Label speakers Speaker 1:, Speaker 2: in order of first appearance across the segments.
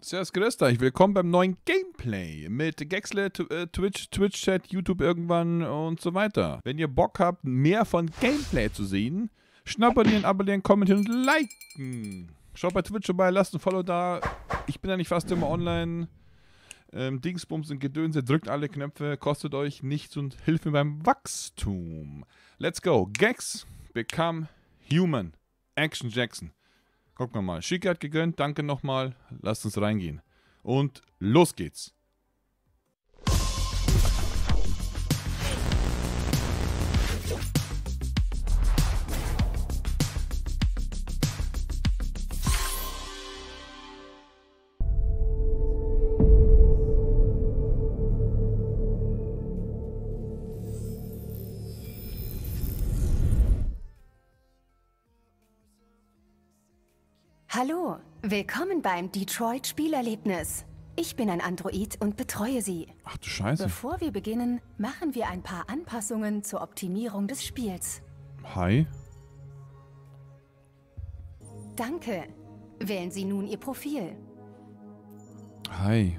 Speaker 1: Servus, grüß euch. Willkommen beim neuen Gameplay mit Gexler, äh, Twitch, Twitch-Chat, YouTube irgendwann und so weiter. Wenn ihr Bock habt, mehr von Gameplay zu sehen, schnappern, abonnieren, kommentieren und liken. Schaut bei Twitch vorbei, lasst ein Follow da. Ich bin ja nicht fast immer online. Ähm, Dingsbums und Gedönse, drückt alle Knöpfe, kostet euch nichts und hilft mir beim Wachstum. Let's go. Gex, become human. Action Jackson. Gucken wir mal. Schicke hat gegönnt. Danke nochmal. Lasst uns reingehen. Und los geht's.
Speaker 2: Hallo, willkommen beim Detroit Spielerlebnis. Ich bin ein Android und betreue Sie.
Speaker 1: Ach du Scheiße.
Speaker 2: Bevor wir beginnen, machen wir ein paar Anpassungen zur Optimierung des Spiels.
Speaker 1: Hi.
Speaker 2: Danke. Wählen Sie nun Ihr Profil.
Speaker 1: Hi.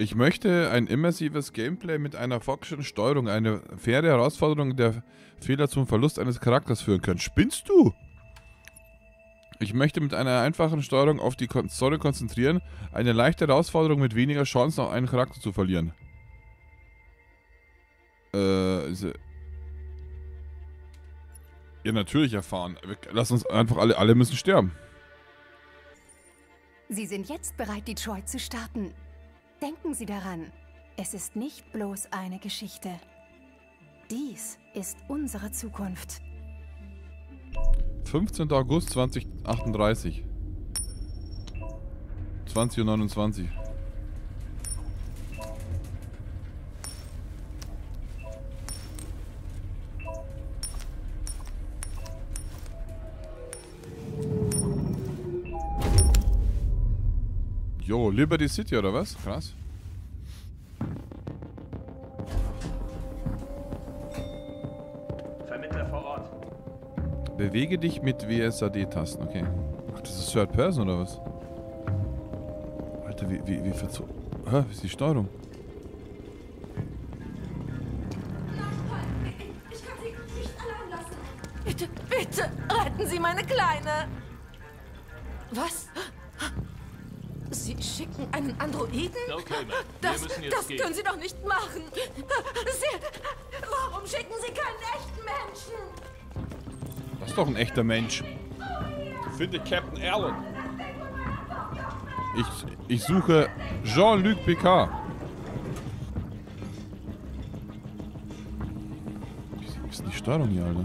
Speaker 1: Ich möchte ein immersives Gameplay mit einer fortgeschrittenen Steuerung, eine faire Herausforderung der Fehler zum Verlust eines Charakters führen können. Spinnst du? Ich möchte mit einer einfachen Steuerung auf die Story konzentrieren, eine leichte Herausforderung mit weniger Chancen auf einen Charakter zu verlieren. Äh, ja, natürlich erfahren. Lass uns einfach alle, alle müssen sterben.
Speaker 2: Sie sind jetzt bereit, Detroit zu starten. Denken Sie daran, es ist nicht bloß eine Geschichte. Dies ist unsere Zukunft.
Speaker 1: 15. August 2038. 20.29 Uhr. Liberty City oder was? Krass.
Speaker 3: Vermittler vor Ort.
Speaker 1: Bewege dich mit WSAD-Tasten, okay. Ach, das ist Third Person oder was? Alter, wie, wie, wie verzo... Hä, wie ist die Steuerung?
Speaker 4: Ich kann sie nicht allein lassen.
Speaker 5: Bitte, bitte, retten Sie meine Kleine.
Speaker 3: Wir
Speaker 5: Das, das
Speaker 3: gehen.
Speaker 5: können Sie doch nicht machen. Sie, warum schicken Sie keinen echten Menschen?
Speaker 1: Das ist doch ein echter Mensch. Finde Captain Allen. Ich, ich suche Jean-Luc Picard. Wie ist denn die Steuerung hier, Alter?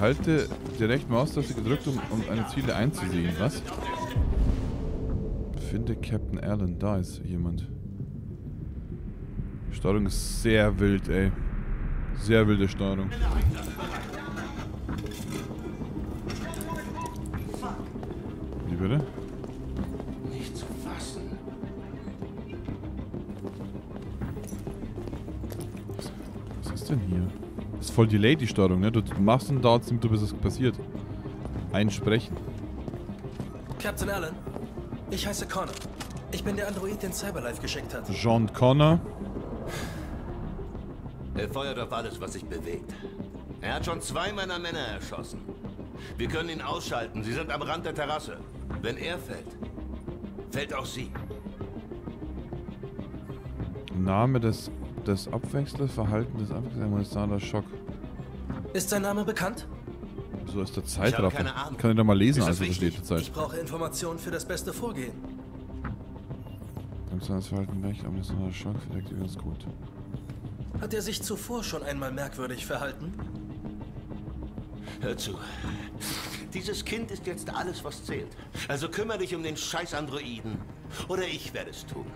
Speaker 1: Halte die rechte Maustaste gedrückt, um, um eine Ziele einzusehen. Was? Finde Captain Allen. Da ist jemand. Die Steuerung ist sehr wild, ey. Sehr wilde Steuerung. Wie bitte? Voll delayed, die Steuerung, ne? Du machst und dauert es, bis es passiert. Einsprechen.
Speaker 6: Captain Allen, ich heiße Connor. Ich bin der Android, den Cyberlife geschickt hat.
Speaker 1: John Connor.
Speaker 7: Er feuert auf alles, was sich bewegt. Er hat schon zwei meiner Männer erschossen. Wir können ihn ausschalten. Sie sind am Rand der Terrasse. Wenn er fällt, fällt auch sie.
Speaker 1: Name des, des Abwechslers, Verhalten des Abwechslers, Schock.
Speaker 6: Ist sein Name bekannt?
Speaker 1: So ist der
Speaker 7: Ich
Speaker 1: Zeitraffer.
Speaker 7: Ahnung.
Speaker 1: Kann ich da mal lesen,
Speaker 7: Ist das
Speaker 1: also
Speaker 7: wichtig?
Speaker 1: die Zeit.
Speaker 6: Ich brauche Informationen für das beste Vorgehen.
Speaker 1: Emotionales Verhalten recht, emotionaler Schock, vielleicht ganz gut.
Speaker 6: Hat er sich zuvor schon einmal merkwürdig verhalten?
Speaker 7: Hör zu. Dieses Kind ist jetzt alles, was zählt. Also kümmere dich um den scheiß Androiden. Oder ich werde es tun.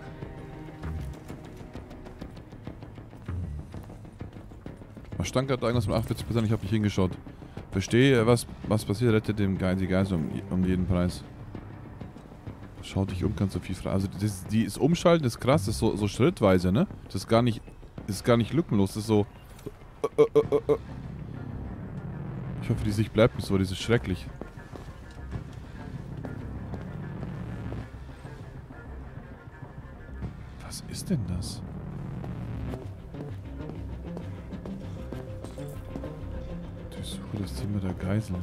Speaker 1: Stand gerade irgendwas mit 48%? Ich habe nicht hingeschaut. Verstehe, was, was passiert, rettet dem Geil, die Geisel um, um jeden Preis. Schau dich um, kannst so viel fragen. Also das, die ist umschalten, ist krass, das ist so, so schrittweise, ne? Das ist gar nicht, ist gar nicht lückenlos, das ist so. Äh, äh, äh. Ich hoffe, die Sicht bleibt nicht so, das ist schrecklich. Was ist denn das? Durchsuche das Zimmer der Geisel.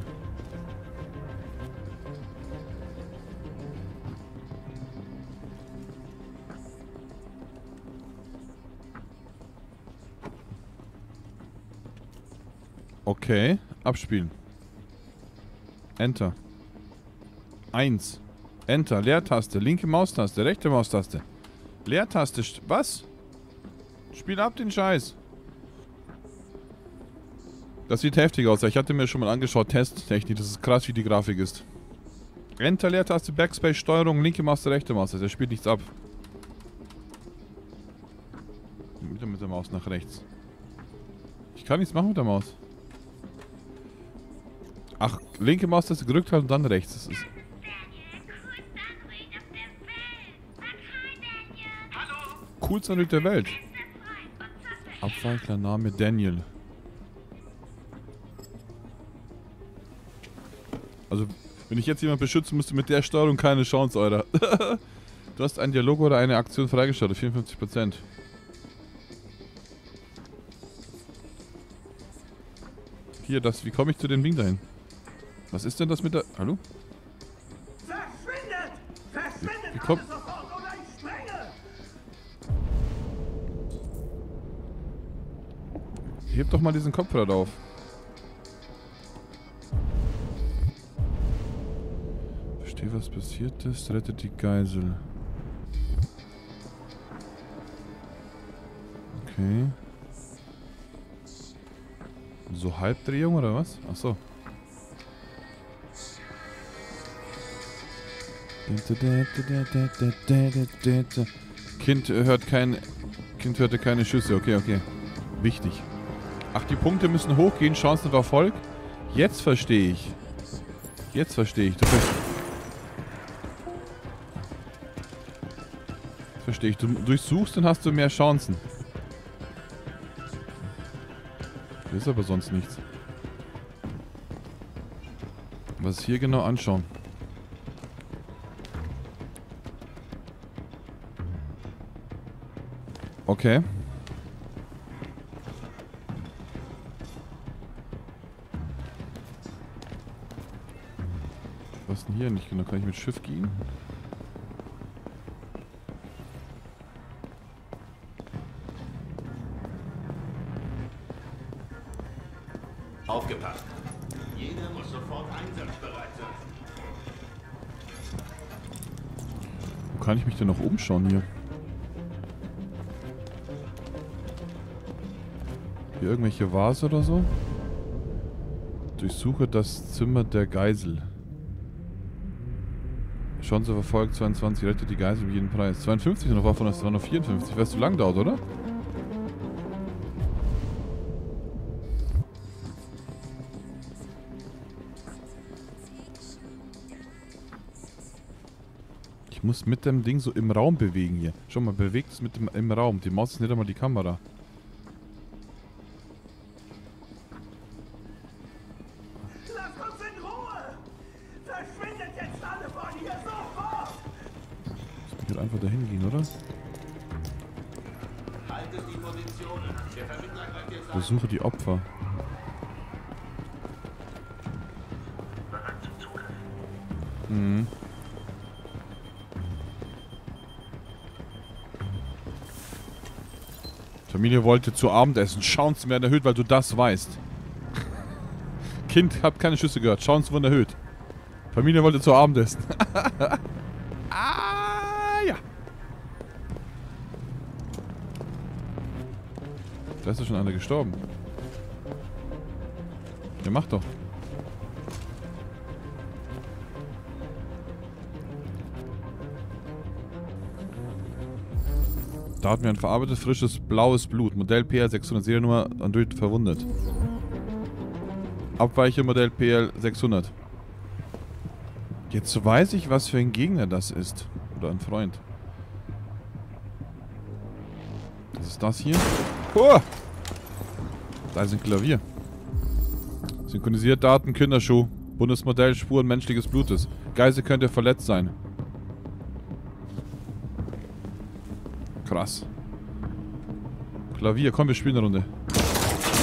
Speaker 1: Okay, abspielen. Enter. Eins. Enter, Leertaste, linke Maustaste, rechte Maustaste. Leertaste, st- was? Spiel ab den Scheiß. Das sieht heftig aus. Ich hatte mir schon mal angeschaut, Testtechnik. Das ist krass, wie die Grafik ist. Enter, Leertaste, Backspace, Steuerung, linke Maustaste, rechte Maustaste. Der spielt nichts ab. Wieder mit der Maus nach rechts. Ich kann nichts machen mit der Maus. Ach, linke Maustaste gedrückt halten und dann rechts. Das ist coolster Anruf der Welt. Abweichler Name Daniel. Wenn ich jetzt jemand beschützen müsste mit der Steuerung, keine Chance, Alter. du hast einen Dialog oder eine Aktion freigeschaltet, 54%. Hier, das, wie komme ich zu dem Ding dahin? Was ist denn das mit der... Hallo?
Speaker 3: Verschwindet! Verschwindet
Speaker 1: Wie kommt-
Speaker 3: alle sofort oder ich sprenge!
Speaker 1: Heb doch mal diesen Kopfhörer auf. Was passiert ist. Rettet die Geisel. Okay. So Halbdrehung oder was? Ach so. Kind hört kein Kind hörte keine Schüsse. Okay, okay. Wichtig. Ach, die Punkte müssen hochgehen. Chancen auf Erfolg. Jetzt verstehe ich. Jetzt verstehe ich. Du ver verstehe ich. Du durchsuchst, dann hast du mehr Chancen. Hier ist aber sonst nichts. Was hier genau anschauen? Okay. Was denn hier nicht genau? Kann ich mit Schiff gehen? Kann ich mich denn noch umschauen hier? Hier irgendwelche Vase oder so? Durchsuche das Zimmer der Geisel. Chance verfolgt 22, rettet die Geisel um jeden Preis. 52 noch war von das war noch 54. Weißt du, lang dauert, oder? Ich muss mit dem Ding so im Raum bewegen hier. Schau mal, bewegt es mit dem im Raum. Die Maus ist nicht einmal die Kamera. Wollte zu Abend essen. Chancen werden erhöht, weil du das weißt. Kind, hab keine Schüsse gehört. Chancen wurden erhöht. Familie wollte zu Abend essen. ah, ja. Da ist doch schon einer gestorben. Ja, mach doch. Da hatten wir ein verarbeitetes, frisches, blaues Blut. Modell PL 600, Seriennummer Android verwundet. Abweiche Modell PL 600. Jetzt weiß ich, was für ein Gegner das ist. Oder ein Freund. Was ist das hier? Oh! Da ist ein Klavier. Synchronisiert Daten, Kinderschuh. Bundesmodell, Spuren menschliches Blutes. Geise könnte verletzt sein. Krass. Klavier, komm, wir spielen eine Runde.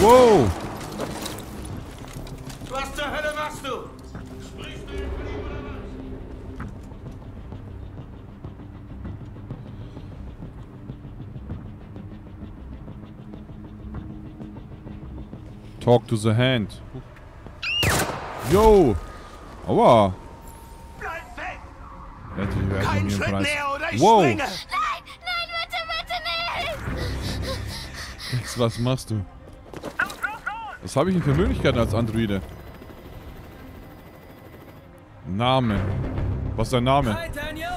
Speaker 1: Wow!
Speaker 7: Was zur Hölle machst du?
Speaker 1: Talk to the hand. Yo! Aua!
Speaker 3: Bleib weg!
Speaker 1: Einen
Speaker 3: Schritt näher oder ich
Speaker 1: Wow!
Speaker 3: springe!
Speaker 1: Was machst du? Was habe ich denn für Möglichkeiten als Androide? Name. Was ist dein Name?
Speaker 6: Hi, Daniel.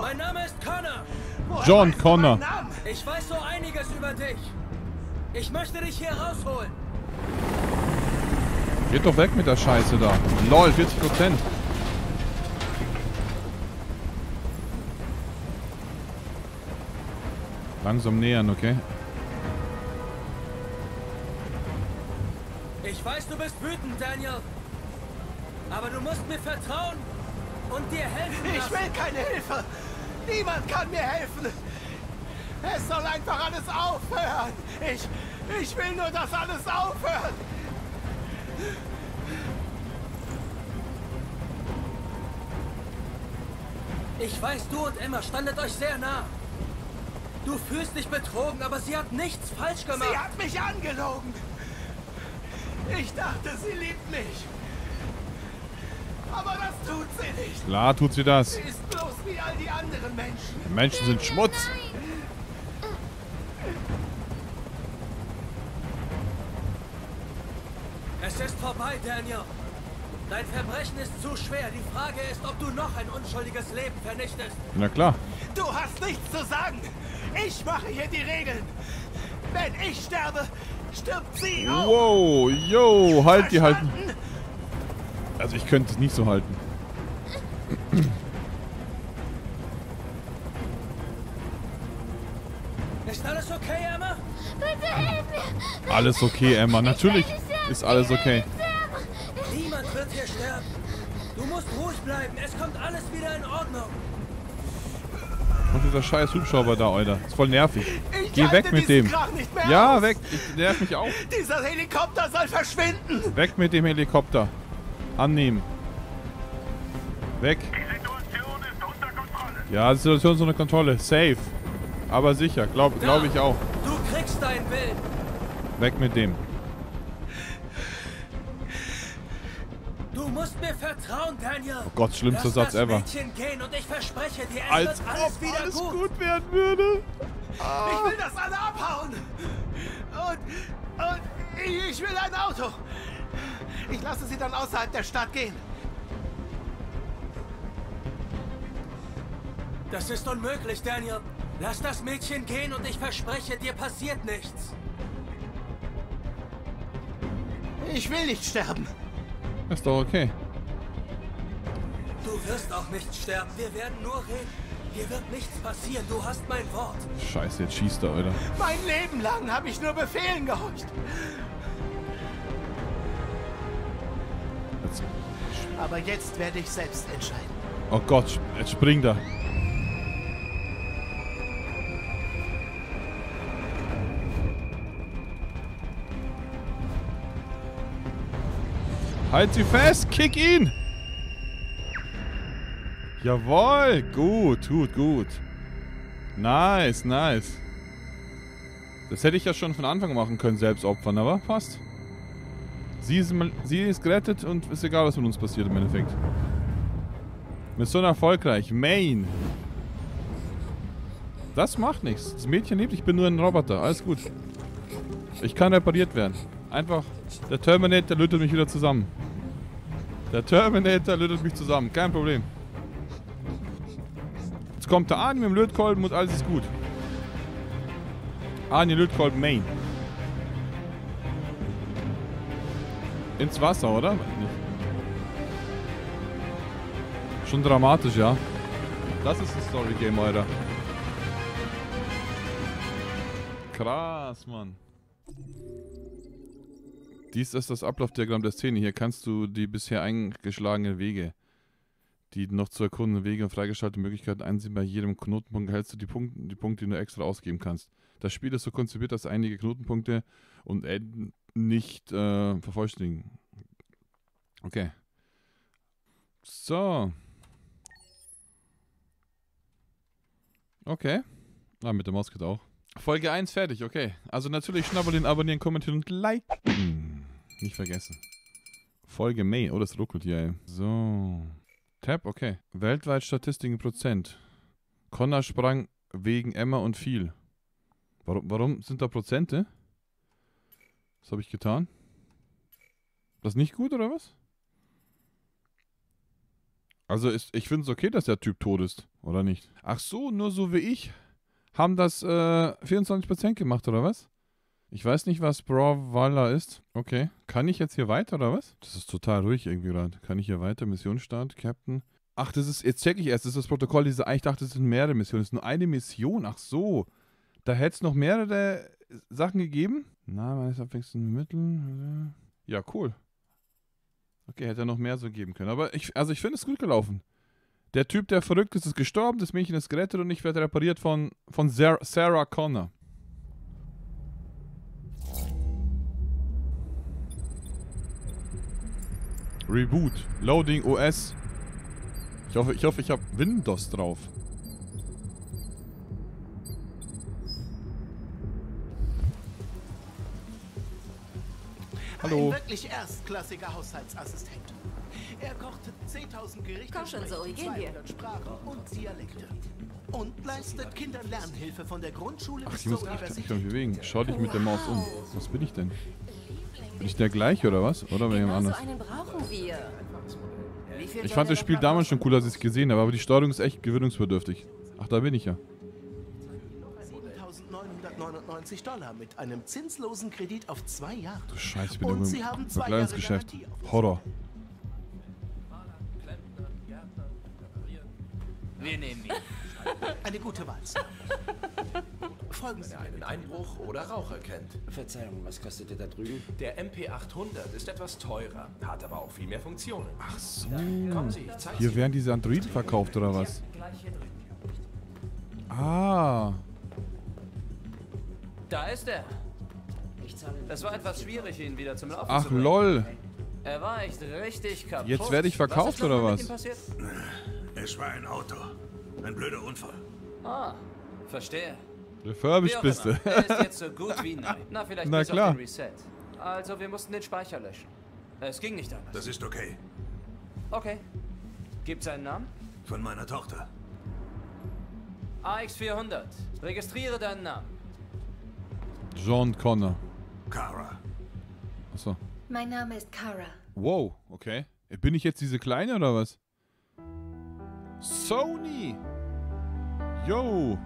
Speaker 6: Mein Name ist Connor.
Speaker 3: Woher
Speaker 1: John
Speaker 3: weißt du
Speaker 1: Connor.
Speaker 6: Ich weiß so einiges über dich. Ich möchte dich hier rausholen.
Speaker 1: Geht doch weg mit der Scheiße da. Lol, 40%. Langsam nähern, okay?
Speaker 6: Weiß, du bist wütend, Daniel. Aber du musst mir vertrauen und dir helfen
Speaker 3: Ich
Speaker 6: lassen.
Speaker 3: will keine Hilfe! Niemand kann mir helfen! Es soll einfach alles aufhören! Ich, ich will nur, dass alles aufhört!
Speaker 6: Ich weiß, du und Emma standet euch sehr nah. Du fühlst dich betrogen, aber sie hat nichts falsch gemacht.
Speaker 3: Sie hat mich angelogen! Ich dachte, sie liebt mich! Aber das tut sie nicht!
Speaker 1: Klar tut sie das.
Speaker 3: Sie ist bloß wie all die anderen Menschen!
Speaker 1: Menschen sind Schmutz.
Speaker 6: Es ist vorbei, Daniel. Dein Verbrechen ist zu schwer. Die Frage ist, ob du noch ein unschuldiges Leben vernichtest.
Speaker 1: Na klar.
Speaker 3: Du hast nichts zu sagen! Ich mache hier die Regeln! Wenn ich sterbe, stirbt sie!
Speaker 1: Wow, yo, halt die halten. Also ich könnte es nicht so halten.
Speaker 6: Ist alles okay, Emma?
Speaker 4: Bitte hilf mir!
Speaker 1: Alles okay, Emma. Natürlich ist alles okay.
Speaker 6: Niemand wird hier sterben. Du musst ruhig bleiben. Es kommt alles wieder in Ordnung.
Speaker 1: Und dieser scheiß Hubschrauber da, Alter. Ist voll nervig.
Speaker 3: Ich
Speaker 1: Geh weg mit dem.
Speaker 3: Krach nicht mehr
Speaker 1: Ja,
Speaker 3: aus.
Speaker 1: weg. Ich nerv mich auch.
Speaker 3: Dieser Helikopter soll verschwinden!
Speaker 1: Weg mit dem Helikopter. Annehmen. Weg.
Speaker 3: Situation ist unter Kontrolle.
Speaker 1: Ja, die Situation ist unter Kontrolle. Safe. Aber sicher. Glaube glaub ich auch.
Speaker 6: Du kriegst deinen Willen.
Speaker 1: Weg mit dem.
Speaker 6: Du musst mir vertrauen, Daniel. Oh
Speaker 1: Gott, schlimmster Satz
Speaker 6: das
Speaker 1: ever.
Speaker 6: Mädchen gehen und ich verspreche dir, es
Speaker 1: Als
Speaker 6: wird alles
Speaker 1: ob
Speaker 6: wieder
Speaker 1: alles
Speaker 6: gut.
Speaker 1: gut werden würde.
Speaker 3: Ich will, dass alle abhauen! Und, und ich- ich will ein Auto! Ich lasse sie dann außerhalb der Stadt gehen.
Speaker 6: Das ist unmöglich, Daniel. Lass das Mädchen gehen und ich verspreche, dir passiert nichts.
Speaker 3: Ich will nicht sterben.
Speaker 1: Ist doch okay.
Speaker 6: Du wirst auch nicht sterben. Wir werden nur reden. Dir wird nichts passieren. Du hast mein Wort.
Speaker 1: Scheiße, jetzt schießt er, Alter.
Speaker 3: Mein Leben lang habe ich nur Befehlen gehorcht.
Speaker 1: Jetzt,
Speaker 3: Aber jetzt werde ich selbst entscheiden.
Speaker 1: oh Gott, jetzt springt er. Halt sie fest, kick ihn! Jawohl, gut, gut, gut. Nice, nice. Das hätte ich ja schon von Anfang machen können, selbst opfern, aber passt. Sie ist, sie ist gerettet und ist egal, was mit uns passiert im Endeffekt. Mission erfolgreich. Main. Das macht nichts. Das Mädchen lebt, ich bin nur ein Roboter. Alles gut. Ich kann repariert werden. Einfach, der Terminator lötet mich wieder zusammen. Der Terminator lötet mich zusammen. Kein Problem. Kommt der Arnie mit dem Lötkolben und alles ist gut. Arnie Lötkolben Main. Ins Wasser, oder? Schon dramatisch, ja. Das ist ein Story-Game, Alter. Krass, Mann. Dies ist das Ablaufdiagramm der Szene. Hier kannst du die bisher eingeschlagenen Wege, die noch zu erkundenden Wege und freigeschaltete Möglichkeiten einsehen. Bei jedem Knotenpunkt erhältst du die Punkte, die Punkte, die du extra ausgeben kannst. Das Spiel ist so konzipiert, dass einige Knotenpunkte und Enden nicht äh, vervollständigen. Okay. So. Okay. Ah, mit der Maus geht auch. Folge 1 fertig, okay. Also natürlich schnabbeln, abonnieren, kommentieren und liken. Nicht vergessen. Folge May. Oh, das ruckelt hier, ey. So. Tab, okay. Weltweit Statistiken Prozent. Connor sprang wegen Emma und viel. Warum, warum sind da Prozente? Was habe ich getan? Das nicht gut oder was? Also ist, ich finde es okay, dass der Typ tot ist, oder nicht? Ach so, nur so wie ich haben das äh, 24% gemacht, oder was? Ich weiß nicht, was Brawler ist. Okay. Kann ich jetzt hier weiter, oder was? Das ist total ruhig irgendwie gerade. Kann ich hier weiter? Missionsstart, Captain. Ach, das ist, jetzt check ich erst, das ist das Protokoll dieser, ich dachte, das sind mehrere Missionen. Das ist nur eine Mission, ach so. Da hätte es noch mehrere Sachen gegeben? Na, man ist abwechselnd Mittel. Ja, cool. Okay, hätte er noch mehr so geben können. Aber ich, also ich finde es gut gelaufen. Der Typ, der verrückt ist, ist gestorben, das Mädchen ist gerettet und ich werde repariert von, von Sarah Connor. Reboot. Loading OS. Ich hoffe, ich hoffe, ich habe Windows drauf. Hallo.
Speaker 3: Ein wirklich erstklassiger Haushaltsassistent. Er kocht 10.000 Gerichte,
Speaker 5: Komm schon, Zoe, gehen wir.
Speaker 3: 200 Sprachen und Dialekte. Und leistet Kindern Lernhilfe von der Grundschule
Speaker 1: Ach,
Speaker 3: bis
Speaker 1: ich muss,
Speaker 3: zur
Speaker 1: ich kann mich
Speaker 3: Universität.
Speaker 1: bewegen. Schau dich mit der Maus um. Was bin ich denn? Bin ich der gleiche oder was? Oder bei jemand
Speaker 5: Genau so
Speaker 1: anders?
Speaker 5: einen brauchen wir.
Speaker 1: Ich fand das Spiel damals schon cool, als ich es gesehen habe, aber die Steuerung ist echt gewöhnungsbedürftig. Ach, da bin ich ja.
Speaker 3: 7.999 Dollar mit einem zinslosen Kredit auf zwei Jahre.
Speaker 1: Du Scheiße, ich bin
Speaker 3: Und Sie haben
Speaker 1: im
Speaker 3: zwei. Jahre auf-
Speaker 1: Horror.
Speaker 8: Wir nehmen ihn.
Speaker 3: Eine gute Wahl. Folgen Sie.
Speaker 9: einen Einbruch oder Rauch erkennt.
Speaker 8: Verzeihung, was kostet der da drüben?
Speaker 9: Der MP800 ist etwas teurer, hat aber auch viel mehr Funktionen.
Speaker 1: Ach so.
Speaker 9: Kommen Sie, ich zeige
Speaker 1: Hier werden diese Androiden verkauft oder was? Ah.
Speaker 8: Da ist er. Es war etwas schwierig, ihn wieder zum Laufen
Speaker 1: Ach
Speaker 8: zu bringen.
Speaker 1: lol.
Speaker 8: Er war echt richtig kaputt.
Speaker 1: Jetzt werde ich verkauft,
Speaker 8: was
Speaker 1: oder was?
Speaker 10: Es war ein Auto. Ein blöder Unfall.
Speaker 8: Ah, verstehe.
Speaker 1: Refurbished bist du.
Speaker 8: Er ist jetzt so gut wie neu. Na, vielleicht
Speaker 1: Na
Speaker 8: bis
Speaker 1: klar.
Speaker 8: auf den Reset. Also, wir mussten den Speicher löschen. Es ging nicht anders.
Speaker 10: Das ist okay.
Speaker 8: Okay. Gibt's einen Namen?
Speaker 10: Von meiner Tochter.
Speaker 8: AX400. Registriere deinen Namen.
Speaker 1: John Connor.
Speaker 10: Kara.
Speaker 1: Achso.
Speaker 2: Mein Name ist Kara.
Speaker 1: Wow, okay. Bin ich jetzt diese Kleine oder was? Sony! Yo!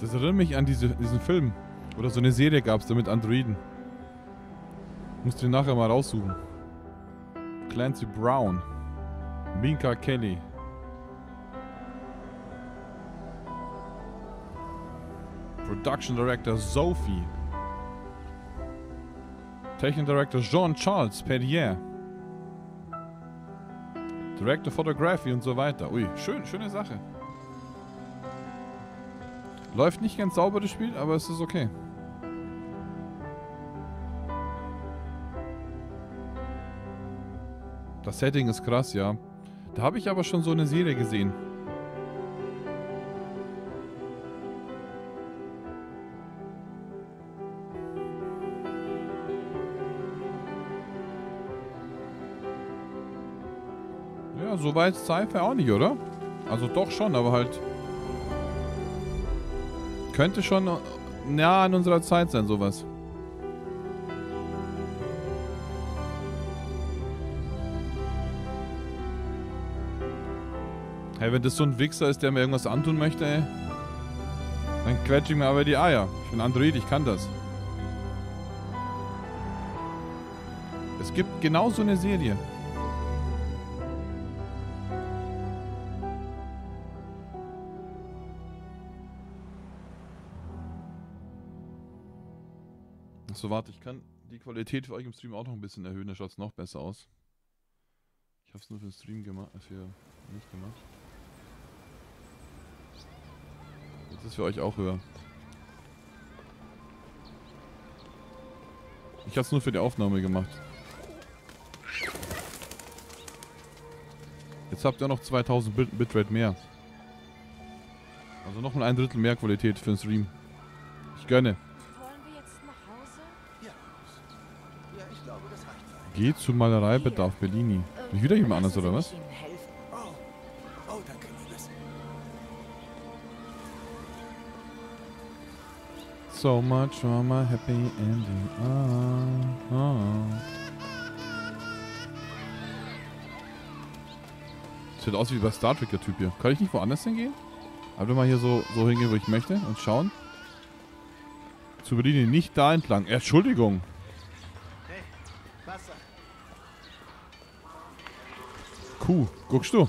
Speaker 1: Das erinnert mich an diese, diesen Film. Oder so eine Serie gab es da mit Androiden. Musst du nachher mal raussuchen. Clancy Brown. Minka Kelly. Production Director Sophie. Technik Director Jean-Charles Perrier. Director Photography und so weiter. Ui, schön, schöne Sache. Läuft nicht ganz sauber das Spiel, aber es ist okay. Das Setting ist krass, ja. Da habe ich aber schon so eine Serie gesehen. Ja, so weit Sci-Fi auch nicht, oder? Also doch schon, aber halt. Könnte schon nah an unserer Zeit sein, sowas. Hey, wenn das so ein Wichser ist, der mir irgendwas antun möchte, ey, dann quetsche ich mir aber die Eier. Ich bin Android, ich kann das. Es gibt genau so eine Serie. So, warte, ich kann die Qualität für euch im Stream auch noch ein bisschen erhöhen, da schaut es noch besser aus. Ich habe es nur für den Stream gemacht, äh, für nicht gemacht. Jetzt ist für euch auch höher. Ich habe es nur für die Aufnahme gemacht. Jetzt habt ihr noch 2000 Bit Bitrate mehr. Also nochmal ein Drittel mehr Qualität für den Stream. Ich gönne.
Speaker 5: Wollen wir jetzt nach Hause?
Speaker 3: Ja, ich glaube, das reicht.
Speaker 1: Geh zu Malereibedarf Bellini. Bin ich wieder jemand anders oder was? So much drama, happy ending. Ah, ah. Sieht aus wie bei Star Trek der Typ hier. Kann ich nicht woanders hingehen? Einfach mal hier so, so hingehen, wo ich möchte und schauen. Zu Berlin nicht da entlang. Entschuldigung.
Speaker 3: Hey, Wasser.
Speaker 1: Kuh, guckst du?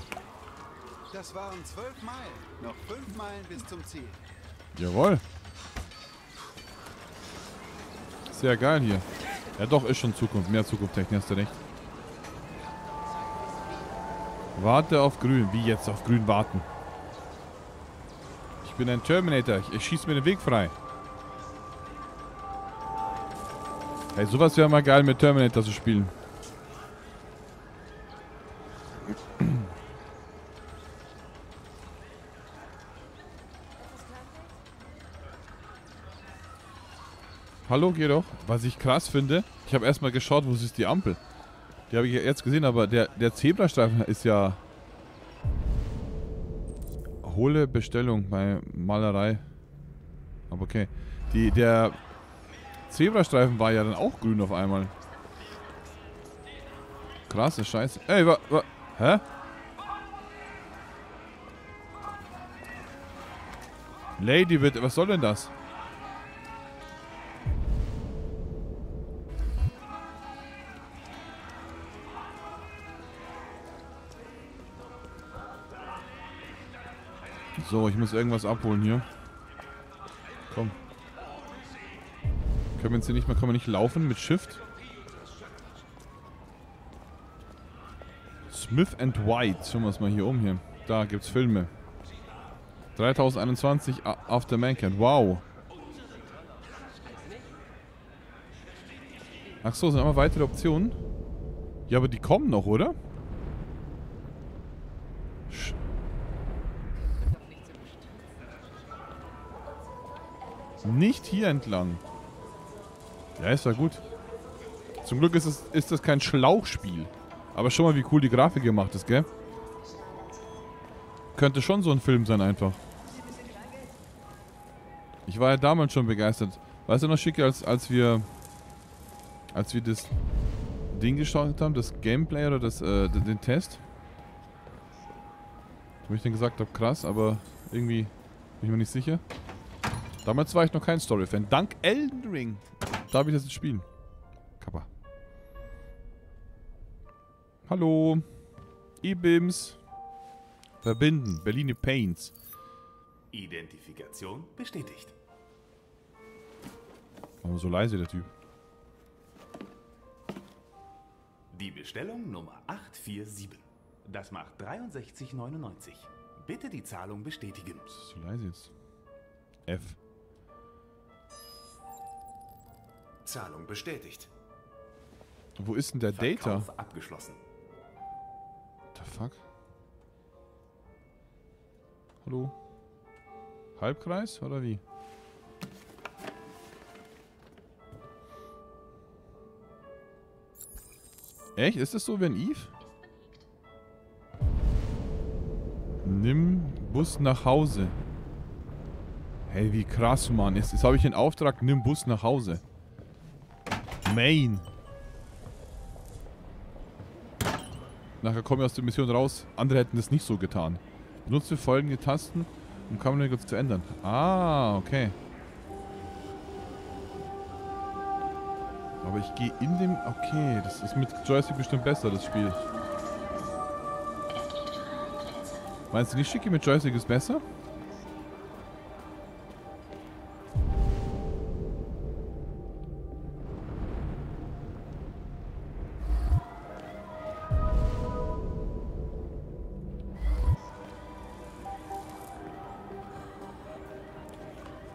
Speaker 11: Das waren zwölf Meilen. Noch fünf Meilen bis zum Ziel.
Speaker 1: Jawohl. Sehr geil hier. Ja doch, ist schon Zukunft. Mehr Zukunftstechnik, hast du recht. Warte auf grün. Wie jetzt auf grün warten? Ich bin ein Terminator. Ich, ich schieße mir den Weg frei. Ey, sowas wäre mal geil mit Terminator zu spielen. Hallo, geh doch. Was ich krass finde, ich habe erstmal geschaut, wo ist die Ampel. Die habe ich jetzt gesehen, aber der, der Zebrastreifen ist ja... Hohle Bestellung bei Malerei. Aber okay. Die, der Zebrastreifen war ja dann auch grün auf einmal. Krasse Scheiße. Ey, wa, wa, hä? Lady, bitte, was soll denn das? So, ich muss irgendwas abholen hier. Komm. Können wir jetzt hier nicht mehr, können wir nicht laufen mit Shift? Smith and White. Schauen wir es mal hier um hier. Da gibt's Filme. 3021 A- After Mankind. Wow. Ach so, sind immer weitere Optionen? Ja, aber die kommen noch, oder? Nicht hier entlang. Ja, ist ja gut. Zum Glück ist, es, ist das kein Schlauchspiel. Aber schon mal, wie cool die Grafik gemacht ist, gell? Könnte schon so ein Film sein einfach. Ich war ja damals schon begeistert. Weißt du noch, Schicke, als, als wir als wir das Ding geschaut haben, das Gameplay oder das, äh, den Test, wo ich dann gesagt habe, krass, aber irgendwie bin ich mir nicht sicher. Damals war ich noch kein Story-Fan. Dank Elden Ring darf ich das jetzt spielen. Kappa. Hallo. E-Bims. Verbinden. Berliner Paints.
Speaker 10: Identifikation bestätigt.
Speaker 1: Aber so leise, der Typ.
Speaker 10: Die Bestellung Nummer 847. Das macht 63,99. Bitte die Zahlung bestätigen.
Speaker 1: Das ist so leise jetzt. F.
Speaker 9: Zahlung bestätigt.
Speaker 1: Wo ist denn der Data?
Speaker 10: Verkauf abgeschlossen.
Speaker 1: The fuck? Hallo? Halbkreis oder wie? Echt? Ist das so wie ein Eve? Nimm Bus nach Hause. Hey, wie krass, Mann. Jetzt, jetzt habe ich den Auftrag, nimm Bus nach Hause. Main. Nachher komme ich aus der Mission raus. Andere hätten das nicht so getan. Benutze folgende Tasten, um Kamera zu ändern. Ah, okay. Aber ich gehe in dem... Okay, das ist mit Joystick bestimmt besser, das Spiel. Meinst du nicht, Schicki mit Joystick ist besser?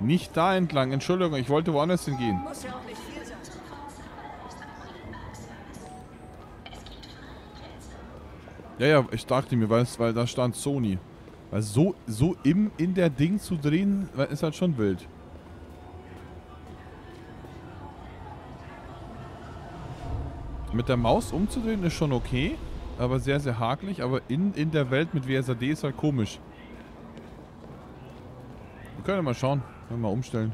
Speaker 1: Nicht da entlang. Entschuldigung, ich wollte woanders hingehen.
Speaker 5: Muss ja auch nicht viel sein.
Speaker 1: Ja, ja, ich dachte mir, weil, weil da stand Sony. Weil so, so im, in der Ding zu drehen, ist halt schon wild. Mit der Maus umzudrehen ist schon okay, aber sehr, sehr hakelig. Aber in, in der Welt mit WSAD ist halt komisch. Wir können ja mal schauen. Können wir mal umstellen.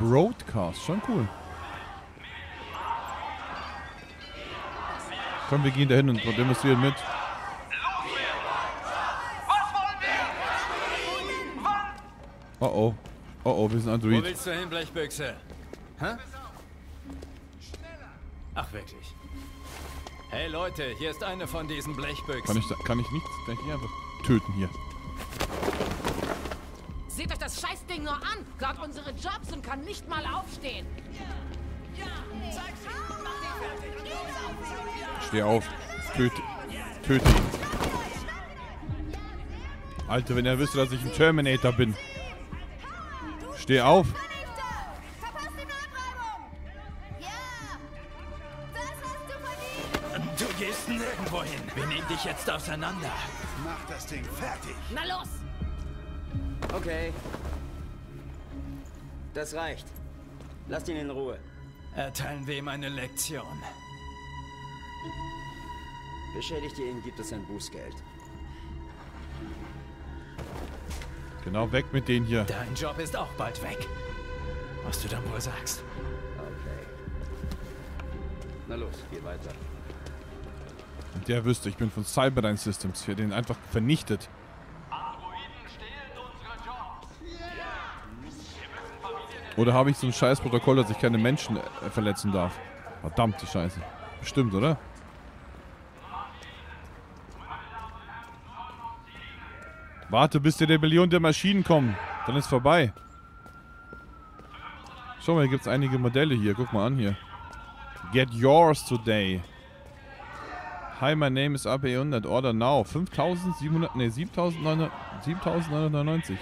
Speaker 1: Broadcast, schon cool. Komm, wir gehen da hin und demonstrieren mit. Oh oh. Oh oh, wir sind
Speaker 12: Wo
Speaker 1: Android.
Speaker 12: willst du hin, Blechbüchse? Hä? Ach, wirklich? Hey Leute, hier ist eine von diesen Blechbüchsen.
Speaker 1: Kann ich, da- kann ich nicht kann ich einfach töten hier?
Speaker 5: Seht euch das Scheißding nur an. Klaut unsere Jobs und kann nicht mal aufstehen.
Speaker 1: Steh auf. Töte. Töte ihn. Alter, wenn er wüsste, dass ich ein Terminator bin. Steh auf.
Speaker 12: Dich jetzt auseinander.
Speaker 11: Mach das Ding fertig.
Speaker 5: Na los!
Speaker 8: Okay. Das reicht. Lasst ihn in Ruhe.
Speaker 12: Erteilen wir ihm eine Lektion.
Speaker 8: Beschädigte ihn gibt es ein Bußgeld.
Speaker 1: Genau, weg mit denen hier.
Speaker 12: Dein Job ist auch bald weg. Was du dann wohl sagst.
Speaker 8: Okay. Na los, geh weiter.
Speaker 1: Der wüsste, ich bin von Cyberdyne Systems. Wir den einfach vernichtet. Oder habe ich so ein scheiß Protokoll, dass ich keine Menschen äh, verletzen darf? Verdammte Scheiße. Bestimmt, oder? Warte, bis die Rebellion der Maschinen kommen. Dann ist vorbei. Schau mal, hier gibt es einige Modelle hier. Guck mal an hier. Get yours today. Hi, my name is AP100. Order now. 5700, ne, 7900 7999.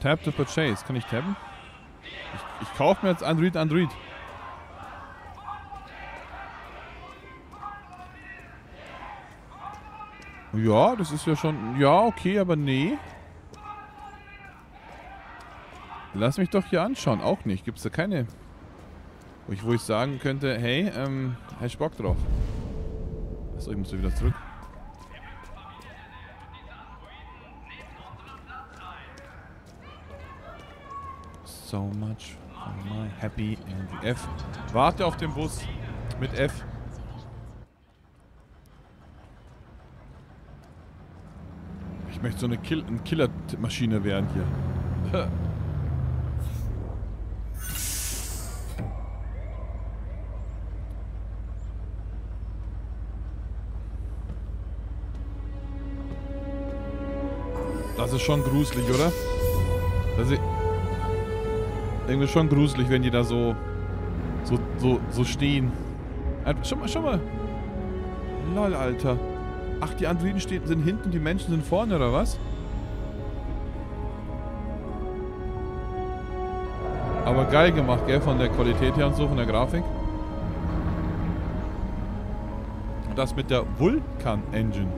Speaker 1: Tap to purchase. Kann ich tappen? Ich, ich kaufe mir jetzt Android Android. Ja, das ist ja schon... Ja, okay, aber nee. Lass mich doch hier anschauen. Auch nicht. Gibt es da keine... Wo ich, wo ich sagen könnte, hey, ähm, ich Bock drauf. Achso, ich muss wieder zurück. So much for my happy and F. Warte auf den Bus. Mit F. Ich möchte so eine, Kill eine Killer-Maschine werden hier. ist schon gruselig, oder? Das ist irgendwie schon gruselig, wenn die da so so so so stehen. Äh, Schau mal, schau mal. Lol, Alter. Ach, die Androiden stehen, sind hinten, die Menschen sind vorne, oder was? Aber geil gemacht, gell, von der Qualität her und so, von der Grafik. Das mit der Vulkan Engine.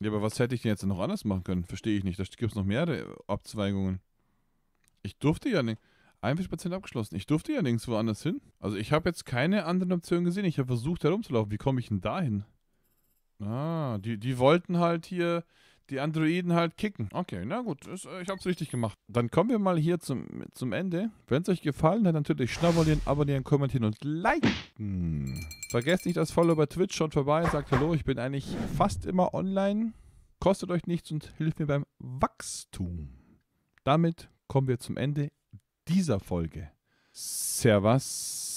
Speaker 1: Ja, aber was hätte ich denn jetzt noch anders machen können? Verstehe ich nicht. Da gibt es noch mehrere Abzweigungen. Ich durfte ja nicht. 41% abgeschlossen. Ich durfte ja nirgendwo anders hin. Also ich habe jetzt keine anderen Optionen gesehen. Ich habe versucht herumzulaufen. Wie komme ich denn da hin? Ah, die, die wollten halt hier die Androiden halt kicken. Okay, na gut, das, äh, ich habe es richtig gemacht. Dann kommen wir mal hier zum, zum Ende. Wenn es euch gefallen hat, natürlich schnabberlieren, abonnieren, kommentieren und liken. Vergesst nicht das Follow bei Twitch, schaut vorbei, sagt Hallo, ich bin eigentlich fast immer online. Kostet euch nichts und hilft mir beim Wachstum. Damit kommen wir zum Ende dieser Folge. Servus.